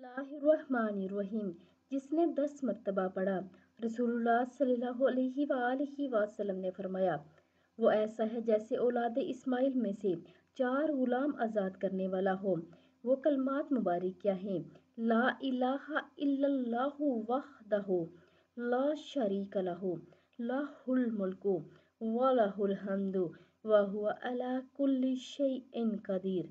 اللہ الرحمن الرحیم جس نے دس مرتبہ پڑھا رسول اللہ صلی اللہ علیہ وآلہ وسلم نے فرمایا وہ ایسا ہے جیسے اولاد اسماعیل میں سے چار غلام آزاد کرنے والا ہو وہ کلمات مبارک کیا ہیں لا الہ الا اللہ وحدہ لا شریک لہ لہ الملک ولہ الحمد وہو علی کل شیء قدیر